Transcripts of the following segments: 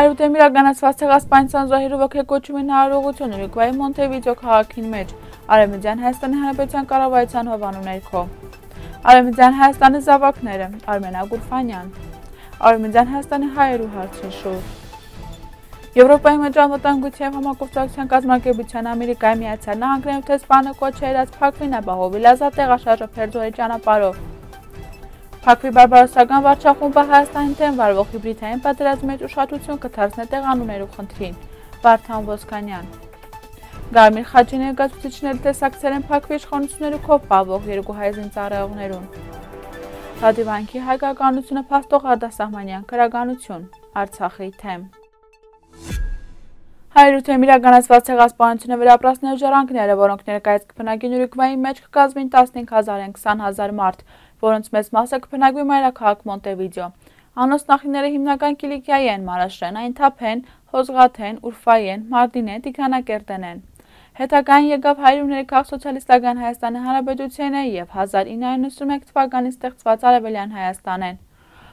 Հայրուտեմ իրականացված ցեղասպանության զոհերի ոգեկոչումի նարարողություն Ուրուգվայի Մոնտեվիդեո քաղաքին մեջ Արևմտյան Հայաստանի Հանրապետության կառավարության հովանու ներքո Արևմտյան Հայաստանի զավակները Արմենա Գուրֆանյան Արևմտյան Հայաստանի հայերու հարցի շուրջ Եվրոպայի մեջ անվտանգության եւ համագործակցության կազմակերպության Ամերիկայի Միացյալ Նահանգներում թեզպանը կոչերած փակվին ապահովի լազատ տեղաշարժը Փերձորի ճանապարհով Փակվի բարբարոսական վարչախումբը Հայաստանի դեմ վարվող հիբրիդային պատերազմի մեջ ուշադրություն կդարձնի տեղանուներու խնդրին։ Վարդան Ոսկանյան Գարմիր Խաչի ներկայացուցիչները տեսակցել են փակվի իշխանությունների կողմ պահվող երկու հայ զինծառայողներուն։ Ռադիվանքի հայկականությունը փաստող արտասահմանյան քրագանություն Արցախի թեմ Հայրութեմ իրականացված ցեղասպանությունը վերապրասնելու ժառանգները, որոնք ներկայացկ կփնակին Ուրուգվայի մեջ կկազմին 15000-ին 20000 մարդ, որոնց մեծ մասը կփնակվի մայրաքաղաք Մոնտեվիդեո։ Անոնց նախինները հիմնական Կիլիկիայի են, Մարաշրենային Թափեն, Հոզղաթեն, Ուրֆայեն, Մարտինեն, Տիգրանակերտեն են։ Հետագային եկավ հայրուների քաղ սոցիալիստական Հայաստանի Հանրապետությունը եւ 1991 թվականին ստեղծված Արևելյան Հայաստանն։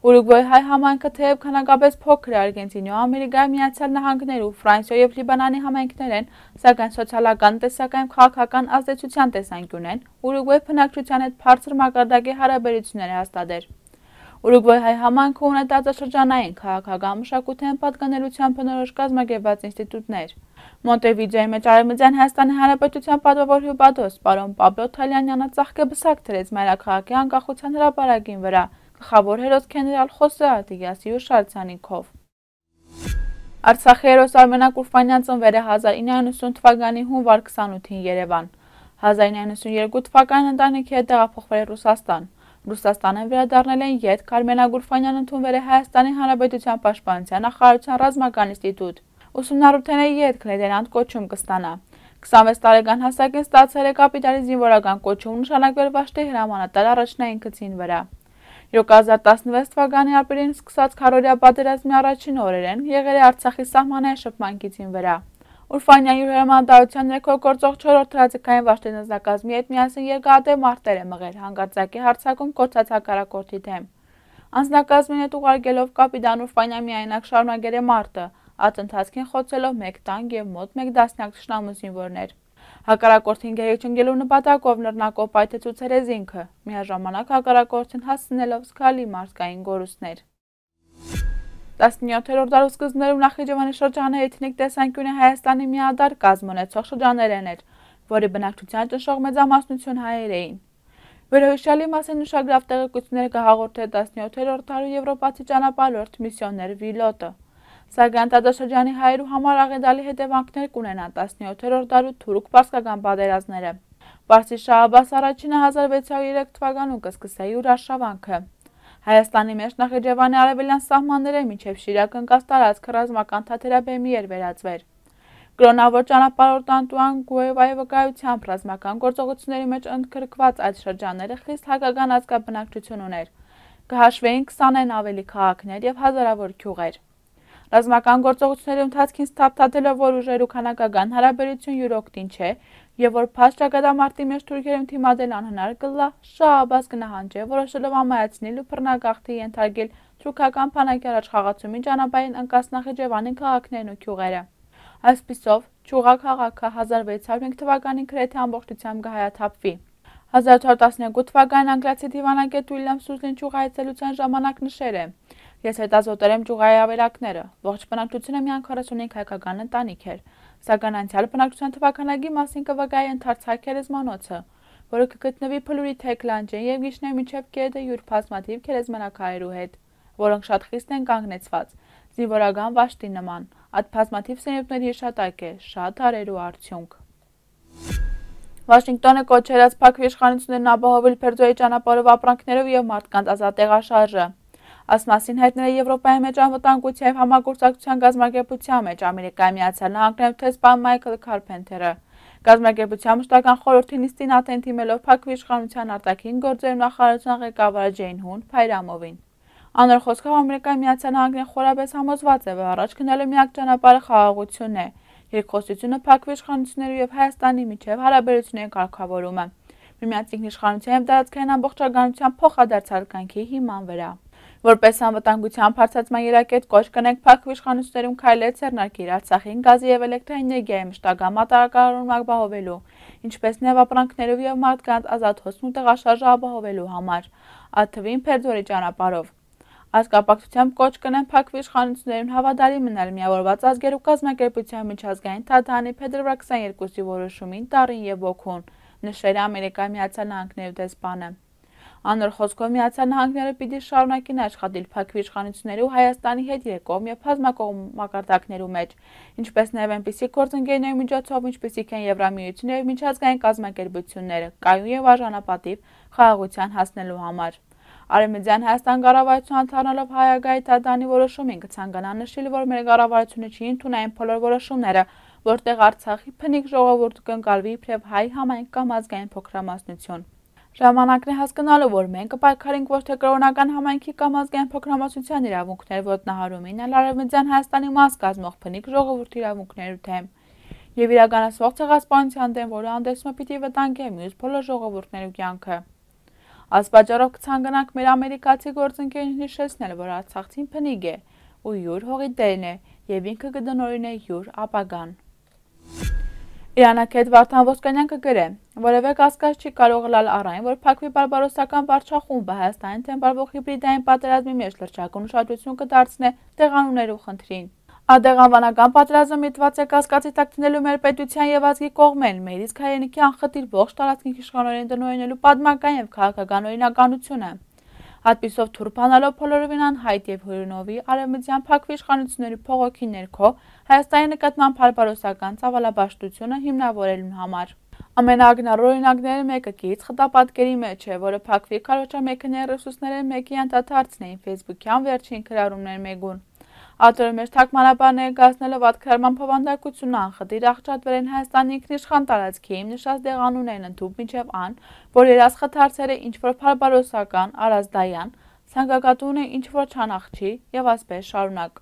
Ուրուգվայի հայ համայնքը թեև քանակապես փոքր է Արգենտինիո, Ամերիկայի Միացյալ Նահանգներու, Ֆրանսիա եւ Լիբանանի համայնքներ են, սակայն սոցիալական, տեսական եւ քաղաքական ազդեցության տեսանկյունեն Ուրուգվայի բնակչության հետ բարձր մակարդակի հարաբերություններ է հաստատել։ Ուրուգվայի հայ համայնքը ունի տարածաշրջանային քաղաքական մշակութային պատկանելության բնորոշ կազմակերպված ինստիտուտներ։ Մոնտեվիդեոյի մեջ Արևմտյան Հայաստանի Հանրապետության պատվավոր հյուպատոս պարոն Պաբլո Թալյանյանը ծաղկեբսակ դրեց մայրաքաղաքի անկախության հրապարակին վրա, գլխավոր հերոս գեներալ Խոսե Արտիգասի հուշարձանիքով։ Արցախի հերոս Արմենակ Ուրֆանյան ծնվել է 1990 թվականի հունվար 28-ին Երևան։ 1992 թվականին ընտանիքի հետ տեղափոխվել է Ռուսաստան։ Ռուսաստանին վերադառնել են յետ Կարմենակ Ուրֆանյան ընդունվել է Հայաստանի Հանրապետության Պաշտպանության նախարարության ռազմական ինստիտուտ։ Ուսումնառութեն է յետ լեյտենանտ կոչում կստանա։ 26 տարեկան հասակին ստացել է կապիտալի զինվորական կոչում նշանակվել Վաշտի հրամանատար առաջնային գծին վրա։ 2016 թվականի ապրիլին սկսած քարորյա պատերազմի առաջին օրերեն եղել է Արցախի սահմանային շփման գիծին վրա։ Ուրֆանյան յուրհրամանատարության ներքո գործող 4-րդ հրաձգային վաշտենազնակազմի հետ միասին երկարատև մարտեր է մղել հանգարցակի հարցակում կոչած հակարակորդի դեմ։ Անձնակազմին հետ ուղարկելով կապիտան Ուրֆանյան միայնակ շարունակել է մարտը, այդ ընթացքին խոցելով 1 տանկ եւ մոտ 1 դասնյակ թշնամու զինվորներ։ Հակարակորդին գերիչնգելու նպատակով նռնակով պայթեցուցել է զինքը, միաժամանակ հակարակորդին հասցնելով զգալի մարդկային գորուստներ։ 17-րդ դարու սկզբներում Նախիջևանի շրջանը էթնիկ տեսանկյունի Հայաստանի միադար կազմ ունեցող շրջաներն էր, որի բնակչության ճնշող մեծամասնություն հայեր էին։ Վերհիշյալի մասին ուշագրավ տեղեկություններ կհաղորդե 17-րդ դարու եվրոպացի ճանապարհորդ միսիոներ Վիլոտը։ Սակայն տադաշրջանի հայերու համար աղետալի հետևանքներ կունենա 17-րդ դարու թուրք-պարսկական պատերազմները։ Պարսի Շահաբաս առաջինը 1603 թվականում կսկսե իր արշավանքը։ Հայաստանի մեջ Նախիջևանի արևելյան սահմանները մինչև Շիրակ ընկած տարածքը ռազմական թաթերաբեմի էր վերածվել։ Կրոնավոր ճանապարհորդ Անտուան Գուևայի վկայությամբ ռազմական գործողությունների մեջ ընդգրկված այդ շրջանները խիստ հակական ազգաբնակչություն ուներ։ Կհաշվեին 20-ն ավելի քաղաքներ եւ հազարավոր գյուղեր։ Ռազմական գործողությունների ընթացքին սթափթաթելով, որ ուժերու քանակական հարաբերություն յուրօգտին չէ եւ որ փաստ ճակատամարտի մեջ թուրքերեն թիմադել անհնար կլա, Շահաբազ գնահանջե որոշելով ամայացնել ու բռնագաղթի ենթարկել թուրքական բանակի առաջ խաղացումի ճանապարհին ընկած Նախիջևանի քաղաքներն ու գյուղերը։ Այսպիսով, Չուղա քաղաքը 1605 թվականին գրեթե ամբողջությամբ կհայաթափվի։ 1812 թվականին անգլիացի դիվանագետ Ուիլյամ Սուզլին Չուղայի ցելության ժամանակ նշել է. Ես հետազոտել եմ ճյուղայի ավերակները։ Ողջ բնակչությունը միայն 45 հայկական ընտանիք էր, սակայն անցյալ բնակչության թվականագի մասին կվկայի ընդարձակ քերեզմանոցը, որը կգտնվի Փլուրի Թեքլանջեն եւ Գիշնե միջև գետը յուր բազմաթիվ քերեզմանակայերու հետ, որոնք շատ խիստ են կանգնեցված, զինվորական վաշտի նման։ Այդ բազմաթիվ սենյակների հիշատակ է, շատ արերու արդյունք։ Վաշինգտոնը կոչերած փակվի իշխանություններն ապահովել Փերձոյի ճանապարհով ապրանքներով եւ մարդկանց ազատ տեղաշարժը։ Այս մասին հայտնել է Եվրոպայի մեջ անվտանգության եւ համագործակցության գազམ་ակերպության մեջ Ամերիկայի Միացյալ Նահանգներում տեսփան Մայքլ Կարփենթերը։ Գազམ་ակերպության մշտական խորհրդի նիստին ատենտիմելով փակվի իշխանության արտաքին գործերի նախարարության ղեկավար Ջեյն Հուն Փայրամովին։ Անոր խոսքով Ամերիկայի Միացյալ Նահանգները խորապես համոզված է, որ առաջ գնալու միակ ճանապարհը խաղաղությունն է։ Երկխոսությունը փակվի իշխանությունների եւ Հայաստանի միջև հարաբերությունների կարգավորումը։ Միմյանց ինքնիշխանության եւ դարձքային ամբողջականության փոխադարձ հարգանքի հիման վրա։ Որպես անվտանգության բարձրացման երակետ կոչ կնենք փակվի իշխանություններում քայլել ցերնակիր Արցախին գազի եւ էլեկտրաէներգիայի մշտական մատակարարում ապահովելու, ինչպես նաեւ ապրանքներով եւ մարդկանց ազատ հոսում տեղաշարժը ապահովելու համար, այդ թվին Փերձորի ճանապարհով։ Այս կապակցությամբ կոչ կնեն փակվի իշխանություններուն հավատարիմ մնալ միավորված ազգերու կազմակերպության միջազգային թաթանի փետրվար 22-ի որոշումին տարին եւ ոգուն, նշել Ամերիկայի Միացյալ Նահանգների դեսպանը։ Անոր խոսքով Միացյալ Նահանգները պիտի շարունակին աշխատել Փակվի իշխանությունների ու Հայաստանի հետ երկկողմ եւ բազմակողմ մակարդակներու մեջ, ինչպես նաեւ այնպիսի գործընկերների միջոցով, ինչպիսիք են Եվրամիությունը եւ միջազգային կազմակերպությունները, կայուն եւ արժանապատիվ խաղաղության հասնելու համար։ Արեմեդյան Հայաստան կառավարության անդառնալով հայագայի թատանի որոշումին կցանկանա նշել, որ մեր կառավարությունը չի ընդունային բոլոր որոշումները, որտեղ Արցախի փնիկ ժողովուրդը կընկալվի իբրև հայ համայնք կամ ազգային փոքրամասնություն։ Ժամանակն է հասկանալու, որ մենք կպայքարենք ոչ թե կրոնական համայնքի կամ ազգային փոքրամասնության իրավունքներ ոտնահարումին, այլ Արևմտյան Հայաստանի մաս կազմող փնիկ ժողովրդի իրավունքներու թեմ։ Եվ իրականացվող ցեղասպանության դեմ, որը հանդեսում է պիտի վտանգի մյուս բոլոր ժողովուրդներու կյանքը։ Այս պատճառով կցանկանանք մեր ամերիկացի գործընկերին հիշեցնել, որ Արցախցին փնիկ է ու յուր հողի դերն է եւ ինքը կդնորին է յուր ապագան։ Իրանակետ Վարդան Ոսկանյան կգրե, որևէ կասկած չի կարող լալ առայն, որ փակվի բարբարոսական վարչախումբը Հայաստանի թեմ բարվող հիբրիդային պատերազմի մեջ լրջակուն ուշադրություն կդարձնե տեղանուններու խնդրին։ Ադեղանվանական պատերազմը միտված է կասկածի տակ դնելու մեր պետության եւ ազգի կողմեն, մեր իսկ հայրենիքի անխտիր ողջ տարածքին իշխանորեն դնորենելու պատմական եւ քաղաքական օրինականությունը։ Այդպիսով թուրփանալով բոլորովին անհայտ եւ հյուրինովի արևմտյան փակվի իշխանությունների փողոքի ներքո Հայաստանի նկատմամբ բարբարոսական ցավալաբաշտությունը հիմնավորելու համար։ Ամենաագնառ օրինակների մեկը գից խտապատկերի մեջ է, որը փակվի քարոջամեքենայի ռեսուրսների մեկի անդադարձն էին Facebook-յան վերջին գրառումներ մեգուն։ Ատորը մեր թակմանաբար ներկայացնելով ատքարման փոխանդակությունը անխտիր աղճատվել են Հայաստանի ինքնիշխան տարածքի իմ նշած դեղանուններն ընդհուպ մինչև ան, որ երասխթարցերը ինչ-որ պարբարոսական, արազդայան, ցանկակատուն է ինչ-որ չանախչի և ասպես շարունակ։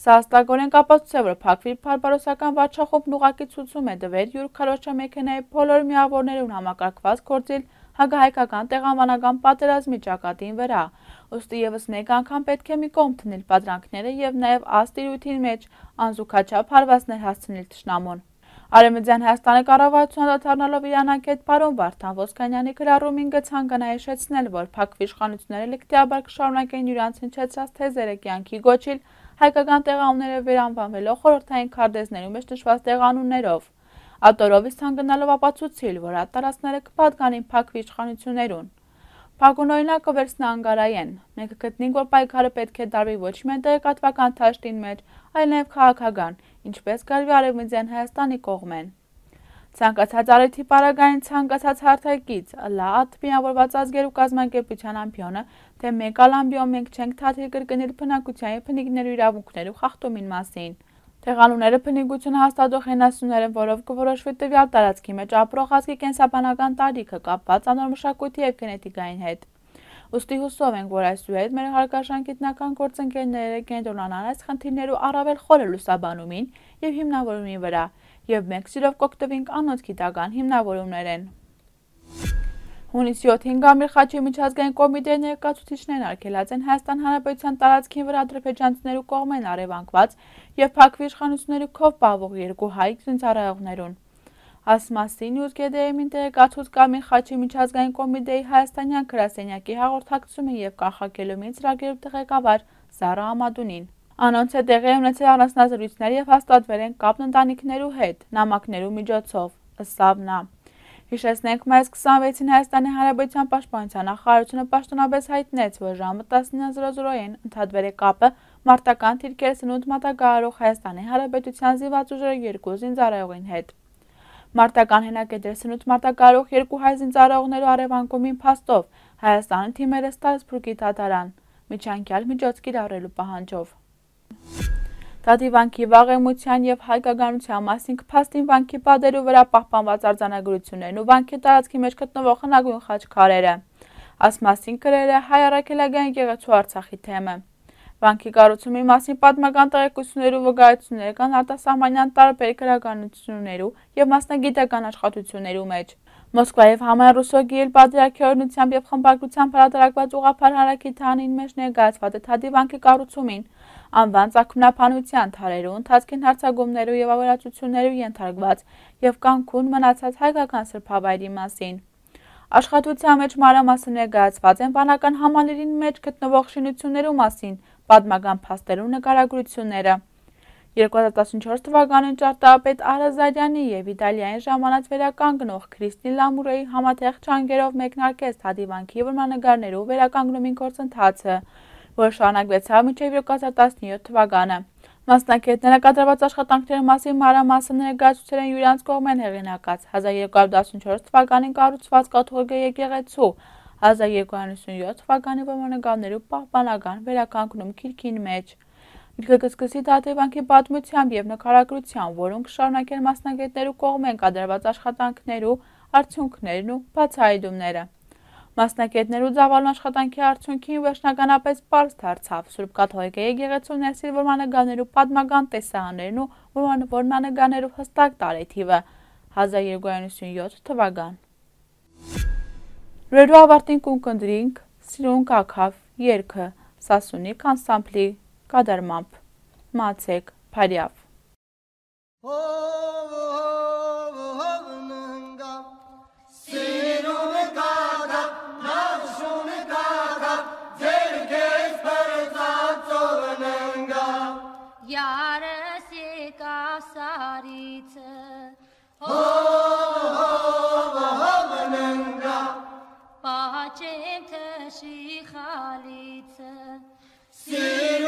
Սա աստագորեն կապացուց է, որ փակվի պարբարոսական վարջախոպն ուղակի ցուցում է դվեր յուր քարոչա մեքենայի բոլոր միավորներուն համակարգված գործիլ հագահայկական տեղանվանական պատերազմի ճակատին վրա, ըստի եւս մեկ անգամ պետք է մի կողմ թնել պատրանքները եւ նաեւ աստիրույթին մեջ անզուգաչափ հարվածներ հասցնել ճշնամուն։ Արեմեդյան Հայաստանի կառավարությունը դառնալով Իրանակետ պարոն Վարդան Ոսկանյանի գրառումին գցանկանա հիշեցնել, որ փակվի իշխանությունները լիքտիաբար կշարունակեն իրանց հնչեցած թեզերը կյանքի գոչիլ հայկական տեղանունները վերանվանվելով խորհրդային քարտեզներում մեջ նշված տեղանուններով։ Ատորովից ցանգնալով ապացուցիլ, որ ատարածները կպատկանին փակվի իշխանություններուն։ Փակուն օրինակը վերցնա անգարայեն։ Մենք գտնենք, որ պայքարը պետք է դարվի ոչ միայն տեղեկատվական թաշտին մեջ, այլ նաև քաղաքական, ինչպես կարվի արևմտյան Հայաստանի կողմեն։ Ցանկացած արեթի պարագային ցանկացած հարթակից լատ միավորված ազգերու կազմակերպության ամբիոնը, թե մեկ ալ ամբիոն մենք չենք թաթիր կրկնել բնակության եւ բնիկներու իրավունքներու խախտումին մասին։ Տեղանունները փնիկությունը հաստատող հենասյուներ են, որով կորոշվի տվյալ տարածքի մեջ ապրող ազգի կենսաբանական տարիքը կապված անոր մշակույթի եւ գենետիկային հետ։ Ոստի հուսով ենք, որ այսուհետ մեր հարգարժան գիտնական գործընկերները կենտրոնանան այս խնդիրներու առավել խորը լուսաբանումին եւ հիմնավորումի վրա, եւ մենք սիրով կօգտվենք անոց գիտական հիմնավորումներեն։ Հունիսի 7-ին Գամիր Խաչի միջազգային կոմիտեի ներկայացուցիչներն արգելած են Հայաստան Հանրապետության տարածքին վրա ադրբեջանցիներու կողմեն արևանկված եւ փակվի իշխանությունների քով պահվող երկու հայ զինծառայողներուն։ Ասմասի նյուզգեդեյմին տեղեկացուց Գամիր Խաչի միջազգային կոմիտեի հայաստանյան գրասենյակի հաղորդակցումը եւ կանխակելումին ծրագրերու տեղեկավար Զարա Ամադունին։ Անոնց է տեղի ունեցել առանձնազրույցներ եւ հաստատվել են կապն ընտանիքներու հետ, նամակներու միջոցով, ըստ նա։ Հիշեցնենք մայիս 26-ին Հայաստանի Հանրապետության Պաշտպանության նախարարությունը պաշտոնապես հայտնեց, որ ժամը 19:00-ին ընդհատվել է կապը մարտական թիրքեր սնունդ մատակարարող Հայաստանի Հանրապետության զինված ուժերի երկու զինծառայողին հետ։ Մարտական հենակետեր սնունդ մարտակարարող երկու հայ զինծառայողներու արևանկումին փաստով Հայաստանը թիմերը Ստրասբուրգի դատարան միջանկյալ միջոց կիրառելու պահանջով։ Դատի վանքի վաղեմության եւ հայկականության մասին կփաստին վանքի պատերու վրա պահպանված արձանագրություններն ու վանքի տարածքի մեջ գտնվող խնագույն խաչքարերը։ Աս մասին գրել է հայ առաքելագային գեղեցու Արցախի թեմը։ Վանքի կառուցումի մասին պատմական տեղեկություններ ու վկայություններ կան արտասահմանյան տարբեր գրականություններու եւ մասնագիտական աշխատություններու մեջ։ Մոսկվայով համայն Ռուսոգիել Բադրակի օրնությամբ եւ խմբագրությամբ հրատարակված ուղափառ հարակիթանին մեջ ներկայացված է Թադի վանքի կառուցումին անվան ցակմնափանության թարերու ընթացքին հարցագումներու եւ ավերածություններու ենթարկված եւ Կանքուն մնացած հայկական սրբավայրի մասին։ Աշխատության մեջ մանրամասը ներկայացված են վանական համալիրին մեջ գտնվող շինություններու մասին, պատմական փաստերու նկարագրությունները։ 2014 թվականին ճարտարապետ Արազարյանի եւ Իտալիային ժամանած վերականգնող Քրիստին Լամուրեի համատեղ ճանգերով մեկնարկեց Թադիվանքի վրմանագարներով վերականգնումին գործընթացը, որը շարունակվեցավ մինչև 2017 թվականը։ Մասնակիցները կատարված աշխատանքների մասին մանրամասը ներկայացուցել են յուրանց կողմեն հեղինակած 1214 թվականին կառուցված կաթողիկե եկեղեցու 1297 թվականի ոմանագաններու պահպանական վերականգնում քիրքին մեջ։ Ինքը կսկսի դատեվանքի պատմությամբ եւ նկարագրությամբ, որոնք շարունակեն մասնագետներու կողմեն կատարված աշխատանքներու արդյունքներն ու բացահայտումները։ Մասնակետներու ծավալուն աշխատանքի արդյունքին վերջնականապես պարզ դարձավ Սուրբ Կաթողիկե եկեղեցու ներսի որմանագաներու պատմական տեսարաններն ու որմանագաներու հստակ տարեթիվը 1297 թվական։ Ռեդու ավարտին կունկնդրինք սիրուն կակավ երկը սասունիկ անսամպլի կադարմամբ մացեք փարյավ Shikhalitsa. Sing.